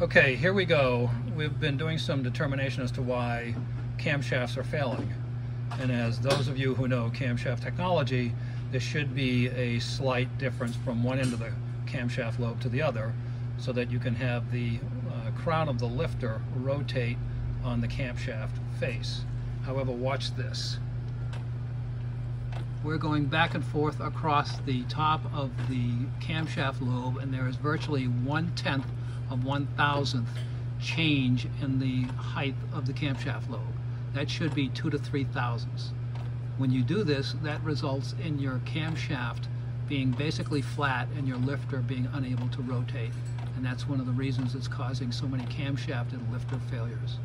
Okay, here we go. We've been doing some determination as to why camshafts are failing. And as those of you who know camshaft technology, there should be a slight difference from one end of the camshaft lobe to the other so that you can have the uh, crown of the lifter rotate on the camshaft face. However, watch this. We're going back and forth across the top of the camshaft lobe and there is virtually one-tenth of one thousandth change in the height of the camshaft lobe. That should be two to three thousandths. When you do this, that results in your camshaft being basically flat and your lifter being unable to rotate. And that's one of the reasons it's causing so many camshaft and lifter failures.